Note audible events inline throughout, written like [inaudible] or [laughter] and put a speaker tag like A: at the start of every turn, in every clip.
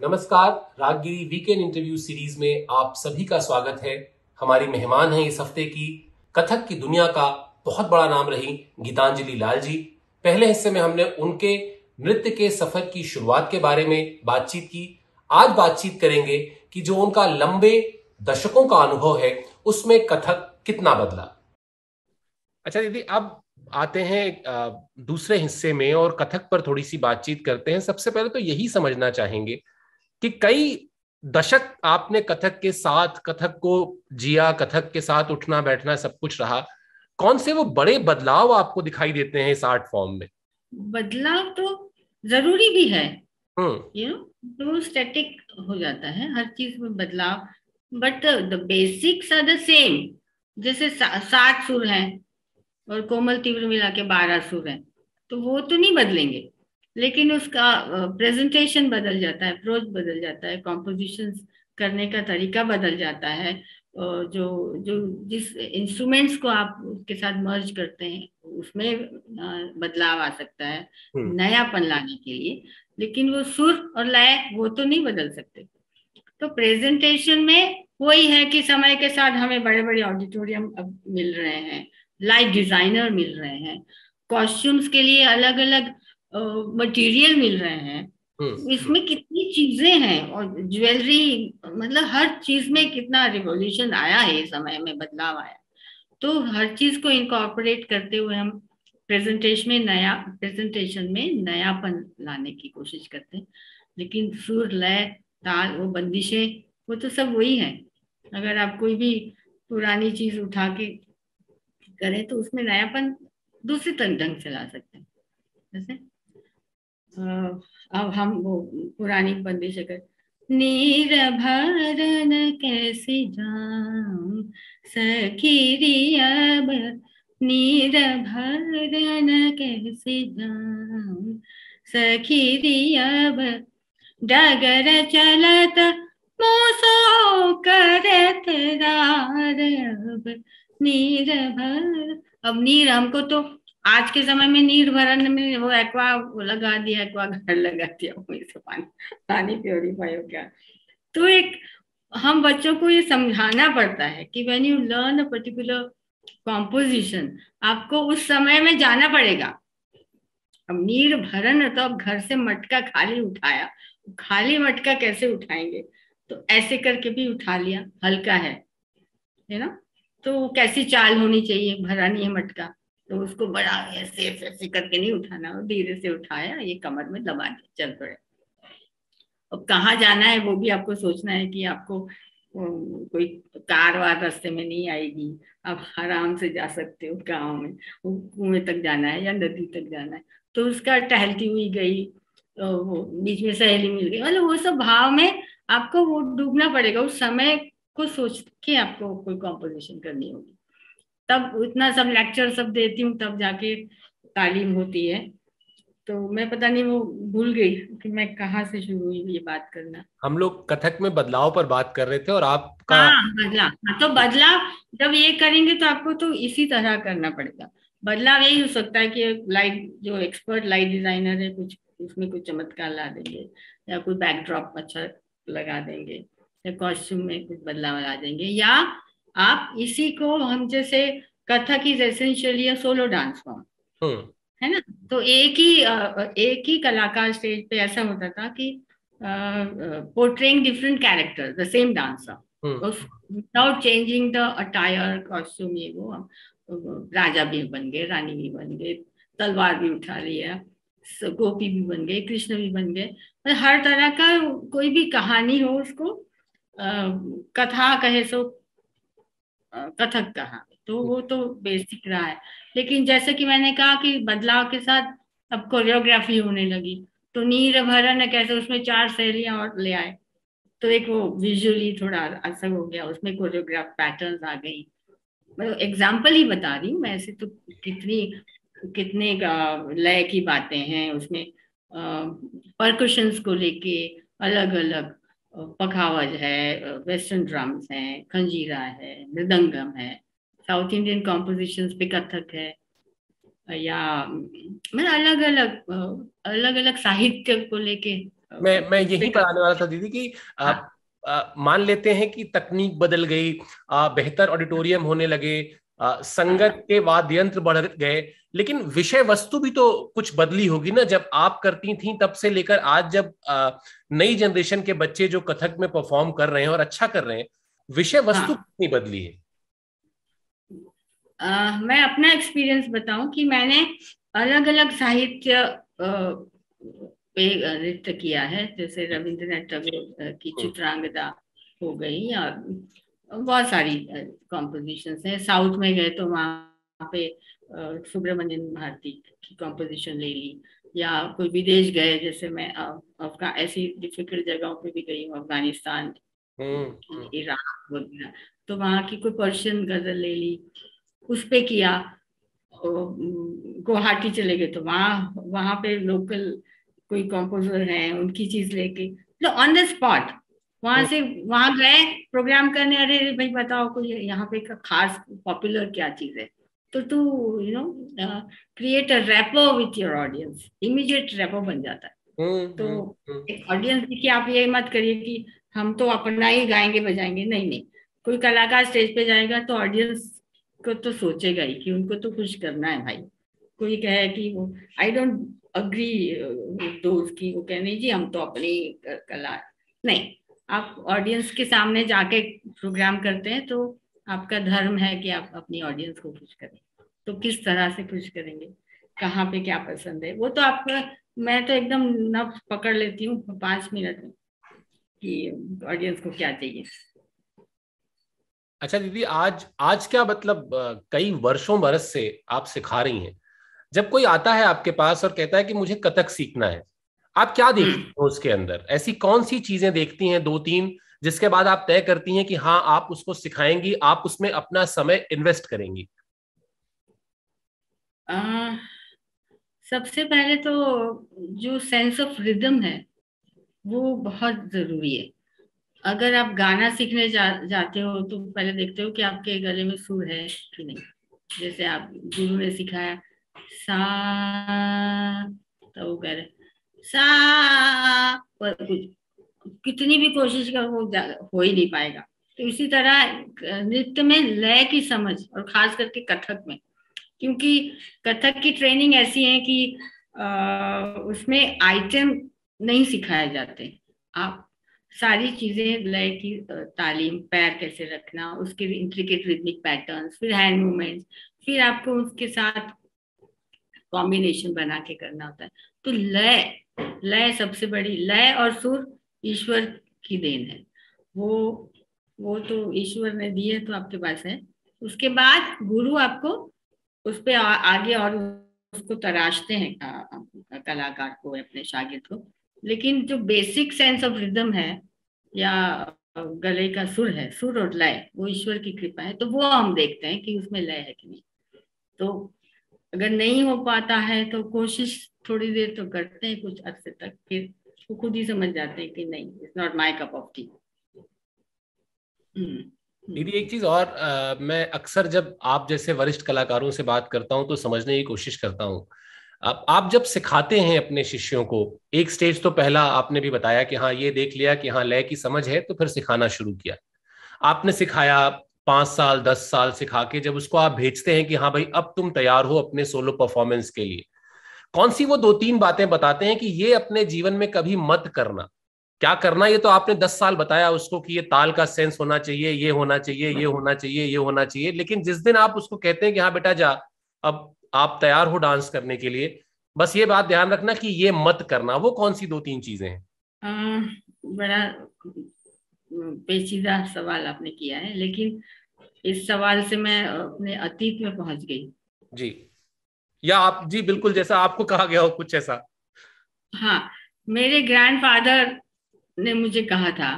A: नमस्कार, Raaggiri weekend interview series में आप सभी का स्वागत है। हमारी मेहमान है इस हफ़्ते की कथक की दुनिया का बहुत बड़ा नाम रही गीतांजलि लाल जी। पहले हिस्से में हमने उनके नृत्य के सफ़र की शुरुआत के बारे में बातचीत की। आज बातचीत करेंगे कि जो उनका लंबे दशकों का अनुभव है, उसमें कथक कितना बदला। अच्छा दीदी, अब आते हैं दूसरे हिस्से में और कथक पर थोड़ी सी बातचीत करते हैं। सबसे पहले तो यही समझना चाहेंगे कि कई दशक आपने कथक के साथ कथक को जिया कथक के साथ उठना बैठना सब कुछ रहा। कौन से वो बड़े बदलाव आपको दिखाई देते हैं इस आर्ट फॉर्म में?
B: बदलाव तो ज़रूरी भी है। यू नो तो स्टैटिक हो जाता है हर चीज़ में बदलाव। But the basics are the same जैसे सात सुर हैं और कोमल तीव्र मिला के बारह सुर हैं तो वो तो नहीं बदलेंगे। लेकिन उसका प्रेजेंटेशन बदल जाता है अप्रोच बदल जाता है कॉम्पोजिशन करने का तरीका बदल जाता है जो जो जिस इंस्ट्रूमेंट्स को आप उसके साथ मर्ज करते हैं उसमें बदलाव आ सकता है हम्म। नयापन लाने के लिए लेकिन वो सुर और लय वो तो नहीं बदल सकते तो प्रेजेंटेशन में वही है कि समय के साथ हमें बड़े बड़े ऑडिटोरियम अब मिल रहे हैं लाइट डिज़ाइनर मिल रहे हैं कॉस्ट्यूम्स के लिए अलग अलग मटेरियल मिल रहे हैं। हम्म। इसमें कितनी चीज़ें हैं और ज्वेलरी मतलब हर चीज़ में कितना रिवोल्यूशन आया है समय में बदलाव आया। तो हर चीज़ को इनकॉर्पोरेट करते हुए हम प्रेजेंटेशन में नया प्रेजेंटेशन में नयापन लाने की कोशिश करते हैं। लेकिन सुर लय ताल वो बंदिशें वो तो सब वही है। अगर आप कोई भी पुरानी चीज़ उठा के करें तो उसमें नयापन दूसरे ढंग से ला सकते हैं। जैसे अब हम वो पुरानी बंदिश कर नीर भरन कैसे जाऊँ सखी अब? नीर भरन कैसे जाऊँ सखी अब? डगर चलत मोसो करत अब। नीर भर अब नीर हमको तो आज के समय में नीर भरन में वो एक्वा लगा दिया एक्वा घर लगा दिया, वही से पानी पानी प्योरीफाई हो गया। तो एक, हम बच्चों को ये समझाना पड़ता है कि when you learn a particular composition आपको उस समय में जाना पड़ेगा। अब नीर भरन तो अब घर से मटका खाली उठाया, खाली मटका कैसे उठाएँगे? तो ऐसे करके भी उठा लिया, हल्का है है ना? तो कैसी चाल होनी चाहिए, भरानी है मटका? तो उसको बड़ा ऐसे ऐसे करके नहीं उठाना, और धीरे से उठाया, ये कमर में दबा दिया चल पड़े। अब कहाँ जाना है वो भी आपको सोचना है कि आपको कोई कार वार रास्ते में नहीं आएगी। आप आराम से जा सकते हो गाँव में। वो कुएँ तक जाना है या नदी तक जाना है। तो उसका टहलती हुई गई तो बीच में सहेली मिल गई। मतलब वो सब भाव में आपको वो डूबना पड़ेगा। उस समय को सोच के आपको कोई कॉम्पोजिशन करनी होगी। तब इतना सब लेक्चर सब देती हूँ तब जाके तालीम होती है। तो मैं पता नहीं वो भूल गई कि मैं कहाँ से शुरू हुई ये बात करना।
A: हम लोग कथक में बदलाव पर बात कर रहे थे और आपका
B: हाँ बदलाव। हाँ, तो बदलाव जब ये करेंगे तो आपको तो इसी तरह करना पड़ेगा। बदलाव यही हो सकता है कि लाइट जो एक्सपर्ट लाइट डिज़ाइनर है कुछ उसमें कुछ चमत्कार ला देंगे या कोई बैकड्रॉप अच्छा लगा देंगे या कॉस्ट्यूम में कुछ बदलाव ला देंगे या आप इसी को हम जैसे Kathak is essentially solo dance form है ना? तो एक ही एक ही कलाकार स्टेज पे ऐसा होता था कि portraying different character the same dancer without changing the attire costume ये वो राजा भी बन गए रानी भी बन गए तलवार भी उठा लिया गोपी भी बन गए कृष्ण भी बन गए। हर तरह का कोई भी कहानी हो उसको कथा कहे सो कथक। कहा तो वो तो बेसिक रहा है। लेकिन जैसे कि मैंने कहा कि बदलाव के साथ अब कोरियोग्राफी होने लगी। तो नीर भरन कैसे उसमें चार सहेलियाँ और ले आए। तो एक वो विजुअली थोड़ा असर हो गया उसमें कोरियोग्राफ पैटर्न्स आ गई। मैं एग्ज़ाम्पल ही बता रही हूँ मैं ऐसे तो कितनी कितने लय की बातें हैं उसमें। परकुशंस को लेके अलग अलग पखावज है वेस्टर्न ड्रम्स हैं खंजीरा है मृदंगम है साउथ इंडियन कॉम्पोजिशन पे कथक है या मैं अलग अलग अलग अलग साहित्य को लेके
A: मैं मैं यही पर आने वाला था दीदी कि हाँ। मान लेते हैं कि तकनीक बदल गई बेहतर ऑडिटोरियम होने लगे संगत के वाद्य यंत्र बढ़ गए। लेकिन विषय वस्तु भी तो कुछ बदली होगी ना। जब आप करती थी तब से लेकर आज जब नई जनरेशन के बच्चे जो कथक में परफॉर्म कर रहे हैं और अच्छा कर रहे हैं विषय वस्तु हाँ। कितनी बदली है?
B: आ, मैं अपना एक्सपीरियंस बताऊँ कि मैंने अलग अलग साहित्य पे नृत्य किया है। जैसे रविंद्रनाथ टैगोर की हम्म। चित्रांगदा हो गई और बहुत सारी कॉम्पोजिशन है। साउथ में गए तो वहाँ पे सुब्रमण्यम भारती की कॉम्पोजिशन ले ली। या कोई विदेश गए जैसे मैं अफगान ऐसी डिफ़िकल्ट जगहों पे भी गई हूँ अफ़गानिस्तान हम्म, हम्म। इराक वगैरह। तो वहाँ की कोई पर्शियन गज़ल ले ली उस पे किया। गुवाहाटी चले गए तो वहाँ वहाँ पे लोकल कोई कंपोजर है उनकी चीज़ लेके। तो ऑन द स्पॉट वहाँ से वहाँ गए प्रोग्राम करने अरे भाई बताओ कोई यहाँ पे खास पॉपुलर क्या चीज़ है? तो to you know create a rapport with your audience immediate rapport बन जाता है। हम्म, तो ऑडियंस हम्म, हम्म। देखिए आप ये मत करिए कि हम तो अपना ही गाएँगे बजाएँगे। नहीं नहीं कोई कलाकार स्टेज पे जाएगा तो ऑडियंस को तो सोचेगा ही कि उनको तो खुश करना है भाई। कोई कहे कि वो आई डोंट अग्री दोस्त की वो कहने जी हम तो अपनी कला नहीं। आप ऑडियंस के सामने जाके प्रोग्राम करते हैं तो आपका धर्म है कि आप अपनी ऑडियंस को खुश करें। तो किस तरह से खुश करेंगे? कहाँ पे क्या पसंद है? वो तो आप मैं तो एकदम न पकड़ लेती हूँ पाँच मिनट में कि ऑडियंस को क्या चाहिए।
A: अच्छा दीदी, आज आज क्या मतलब कई वर्षों बरस से आप सिखा रही हैं। जब कोई आता है आपके पास और कहता है कि मुझे कथक सीखना है आप क्या देखती हम्म। हैं उसके अंदर? ऐसी कौन सी चीज़ें देखती हैं दो तीन जिसके बाद आप तय करती हैं कि हाँ आप उसको सिखाएँगी आप उसमें अपना समय इन्वेस्ट करेंगी?
B: आ, सबसे पहले तो जो सेंस ऑफ़ रिदम है वो बहुत ज़रूरी है। अगर आप गाना सीखने जा, जाते हो तो पहले देखते हो कि आपके गले में सुर है कि नहीं। जैसे आप गुरु ने सिखाया सा तो वो कह रहे सा कितनी भी कोशिश कर वो हो ही नहीं पाएगा। तो इसी तरह नृत्य में लय की समझ और खास करके कथक में क्योंकि कथक की ट्रेनिंग ऐसी है कि आ, उसमें आइटम नहीं सिखाए जाते। आप सारी चीज़ें लय की तालीम पैर कैसे रखना उसके इंट्रिकेट रिदमिक पैटर्न्स फिर हैंड मूवमेंट्स फिर आपको उसके साथ कॉम्बिनेशन बना के करना होता है। तो लय लय सबसे बड़ी, लय और सुर ईश्वर की देन है। वो वो तो ईश्वर ने दी है तो आपके पास है। उसके बाद गुरु आपको उस पर आगे और उसको तराशते हैं कलाकार को, अपने शागिद को। लेकिन जो बेसिक सेंस ऑफ़ रिदम है या गले का सुर है, सुर और लय, वो ईश्वर की कृपा है। तो वो हम देखते हैं कि उसमें लय है कि नहीं। तो अगर नहीं हो पाता है तो कोशिश थोड़ी देर तो करते हैं कुछ अर्से तक फिर वो खुद ही समझ जाते हैं कि नहीं it's not my cup of tea
A: दीदी एक चीज़ और आ, मैं अक्सर जब आप जैसे वरिष्ठ कलाकारों से बात करता हूँ तो समझने की कोशिश करता हूँ। आप, आप जब सिखाते हैं अपने शिष्यों को एक स्टेज तो पहला आपने भी बताया कि हाँ ये देख लिया कि हाँ लय की समझ है तो फिर सिखाना शुरू किया। आपने सिखाया पाँच साल, दस साल सिखा के जब उसको आप भेजते हैं कि हाँ भाई, अब तुम तैयार हो अपने सोलो परफॉर्मेंस के लिए। कौन सी वो दो तीन बातें बताते हैं कि ये अपने जीवन में कभी मत करना। क्या करना? ये तो आपने दस साल बताया उसको कि ये ताल का सेंस होना चाहिए, ये होना चाहिए, ये होना चाहिए, ये होना चाहिए। लेकिन जिस दिन आप उसको कहते हैं कि हाँ बेटा जा, अब आप तैयार हो डांस करने के लिए, बस ये बात ध्यान रखना कि ये मत करना। वो कौन सी दो तीन चीज़ें हैं?
B: बड़ा पेचीदा सवाल आपने किया है लेकिन इस सवाल से मैं अपने अतीत में पहुँच गई।
A: जी। या आप जी बिल्कुल जैसा आपको कहा गया हो कुछ ऐसा।
B: हाँ मेरे ग्रैंडफादर ने मुझे कहा था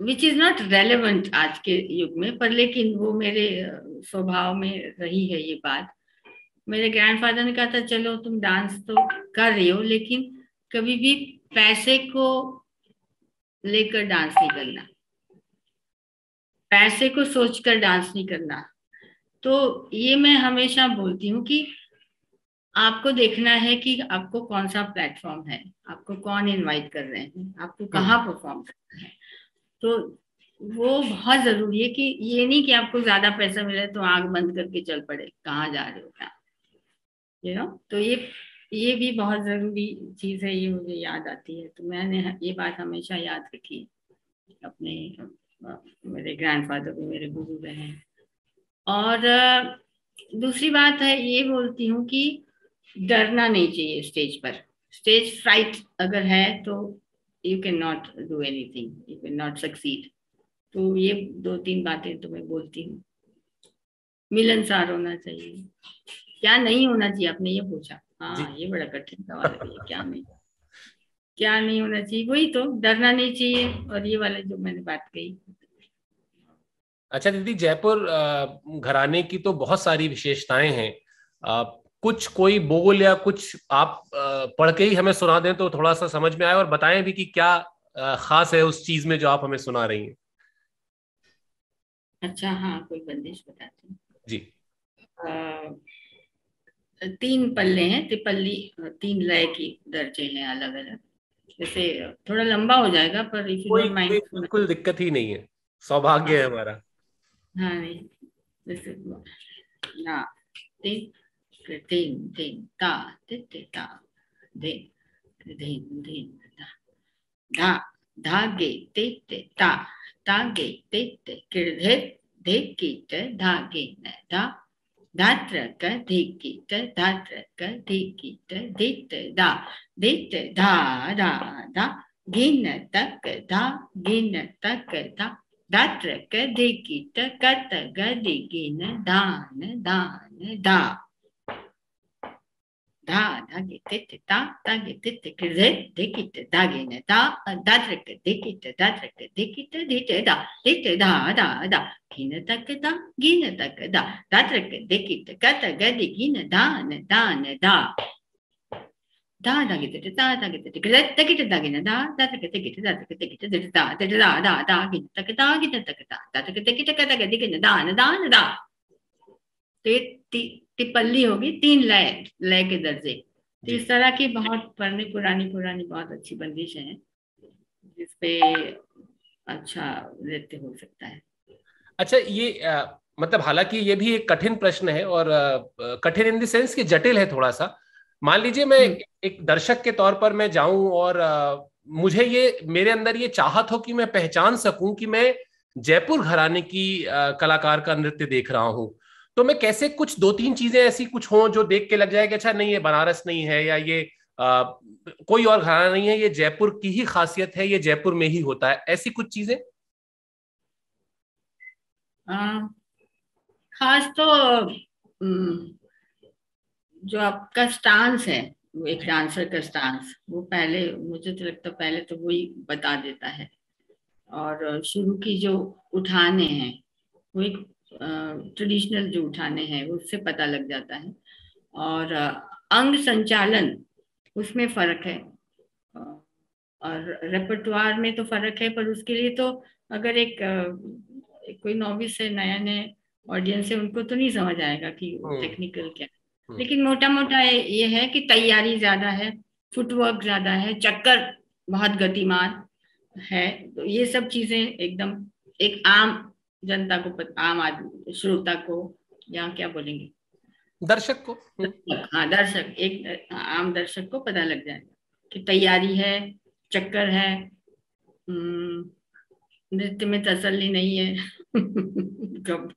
B: विच इज़ नॉट रेलेवेंट आज के युग में पर लेकिन वो मेरे स्वभाव में रही है ये बात। मेरे ग्रैंडफादर ने कहा था चलो तुम डांस तो कर रही हो लेकिन कभी भी पैसे को लेकर डांस नहीं करना। पैसे को सोचकर डांस नहीं करना। तो ये मैं हमेशा बोलती हूँ कि आपको देखना है कि आपको कौन सा प्लेटफॉर्म है आपको कौन इनवाइट कर रहे हैं आपको कहाँ परफॉर्म हम्म। करना है। तो वो बहुत ज़रूरी है कि ये नहीं कि आपको ज़्यादा पैसा मिले तो आग बंद करके चल पड़े कहाँ जा रहे हो क्या? यू नो तो ये ये भी बहुत ज़रूरी चीज़ है, ये मुझे याद आती है। तो मैंने ये बात हमेशा याद रखी। अपने मेरे ग्रैंडफादर को, मेरे गुरु रहे और दूसरी बात है, ये बोलती हूँ कि डरना नहीं चाहिए स्टेज पर। स्टेज फ्राइट अगर है तो you can not do anything you can not succeed तो ये दो तीन बातें तो मैं बोलती हूँ। मिलनसार होना चाहिए। क्या नहीं होना चाहिए, आपने ये पूछा। हाँ ये बड़ा कठिन सवाल है क्या नहीं। क्या नहीं होना चाहिए वही तो डरना नहीं चाहिए और ये वाले जो मैंने बात कही।
A: अच्छा दीदी जयपुर घराने की तो बहुत सारी विशेषताएँ हैं। कुछ कोई बोल या कुछ आप पढ़ के ही हमें सुना दें तो थोड़ा सा समझ में आए और बताएँ भी कि क्या खास है उस चीज़ में जो आप हमें सुना रही हैं।
B: अच्छा हाँ कोई बंदिश बताते हूँ।
A: जी।
B: आ, तीन पल्ले हैं त्रिपल्ली तीन लय की दर्जे हैं अलग अलग जैसे थोड़ा लंबा हो जाएगा पर
A: बिल्कुल दिक्कत ही नहीं है। सौभाग्य है हमारा।
B: हाँ नहीं जैसे ना तीन तीन तीन ता ता दे धीन धीन धा धागे ते ते ता तागे ते ते किर्धे धे कीट धागे न धा धात्र क धिकित धात्र क धिकित धित दा धित धा दा दा गिन तक धा गिन तक धा धात्र क धिकित कत ग गिन दान दान दा तित ता तागे तित कृ दिकित धागे न ता दात्रक दिकित दात्रक दिकित धित दा धित धा धा धा घिन तक दा गिन तक दा दात्रक दिकित कत गदि गिन दान दान दा दा धागे तित ता धागे तित कृ तकित धागे न दा दात्रक दिकित दात्रक दिकित धित दा धित दा दा दा गिन तक दा गिन तक दा दात्रक दिकित कत गदि गिन दान दान दा ते टिपल्ली होगी तीन लय लय के दर्जे। तो इस तरह की बहुत पुरानी पुरानी पुरानी बहुत अच्छी बंदिश है जिसपे अच्छा नृत्य हो सकता है।
A: अच्छा ये आ, मतलब हालाँकि ये भी एक कठिन प्रश्न है और आ, कठिन इन द सेंस कि जटिल है थोड़ा सा। मान लीजिए मैं हम्म। एक दर्शक के तौर पर मैं जाऊँ और आ, मुझे ये मेरे अंदर ये चाहत हो कि मैं पहचान सकूँ कि मैं जयपुर घराने की आ, कलाकार का नृत्य देख रहा हूँ। तो मैं कैसे कुछ दो तीन चीज़ें ऐसी कुछ हों जो देख के लग जाए कि अच्छा नहीं ये बनारस नहीं है या ये आ, कोई और घराना नहीं है ये जयपुर की ही खासियत है ये जयपुर में ही होता है ऐसी कुछ चीज़ें?
B: खास तो जो आपका स्टांस है एक डांसर का स्टांस वो पहले मुझे तो लगता पहले तो वही बता देता है। और शुरू की जो उठाने हैं वो एक ट्रेडिशनल जो उठाने हैं उससे पता लग जाता है और अंग संचालन उसमें फ़र्क है और रेपर्टवार में तो फ़र्क है पर उसके लिए तो अगर एक, एक कोई नॉविस है नया नया ऑडियंस है उनको तो नहीं समझ आएगा कि टेक्निकल हम्म। क्या हम्म। लेकिन मोटा मोटा ये है कि तैयारी ज़्यादा है फुटवर्क ज़्यादा है चक्कर बहुत गतिमान है तो ये सब चीज़ें एकदम एक आम जनता को आम आदमी श्रोता को या क्या बोलेंगे?
A: दर्शक को।
B: हाँ दर्शक एक आम दर्शक को पता लग जाएगा कि तैयारी है चक्कर है हम्म, नृत्य में तसल्ली नहीं है [laughs] कब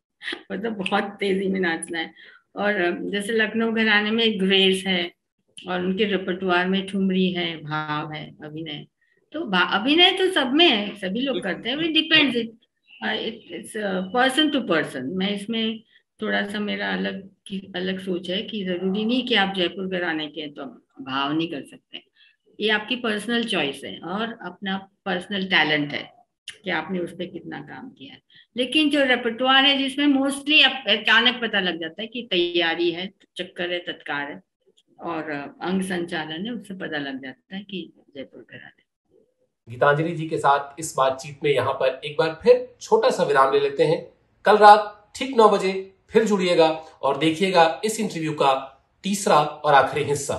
B: मतलब बहुत तेज़ी में नाचना है। और जैसे लखनऊ घराने में ग्रेस है और उनके रिपर्टवार में ठुमरी है भाव है अभिनय। तो अभिनय तो सब में है सभी लोग करते हैं depends it's person to person मैं इसमें थोड़ा सा मेरा अलग की, अलग सोच है कि ज़रूरी नहीं कि आप जयपुर घर आने के तो भाव नहीं कर सकते ये आपकी पर्सनल चॉइस है और अपना पर्सनल टैलेंट है कि आपने उस पर कितना काम किया है। लेकिन जो रेपटवार है जिसमें मोस्टली अचानक पता लग जाता है कि तैयारी है, चक्कर है तत्कार है और अंग संचालन है, उससे पता लग जाता है कि जयपुर घर कराने
A: गीतांजलि जी के साथ इस बातचीत में यहाँ पर एक बार फिर छोटा सा विराम ले लेते हैं। कल रात ठीक नौ बजे फिर जुड़िएगा और देखिएगा इस इंटरव्यू का तीसरा और आखिरी हिस्सा।